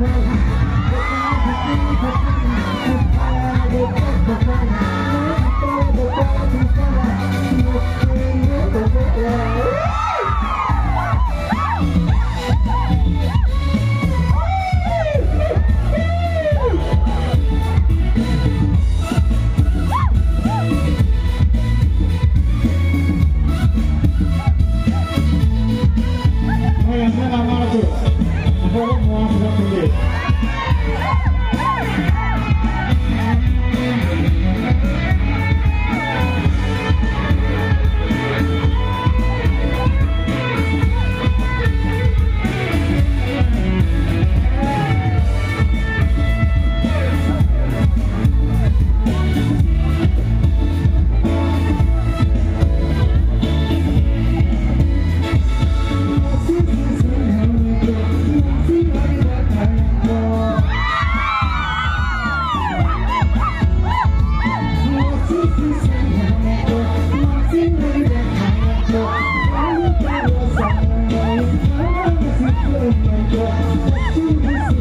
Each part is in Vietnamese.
Bye.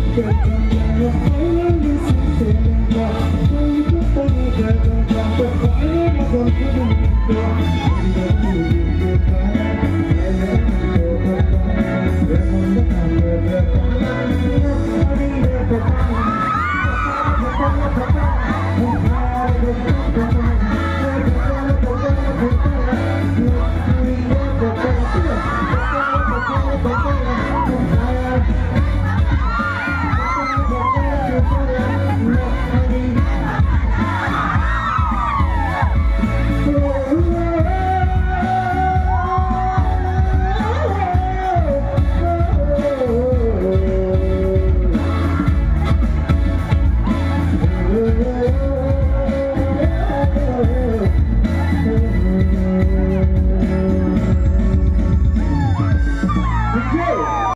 I'm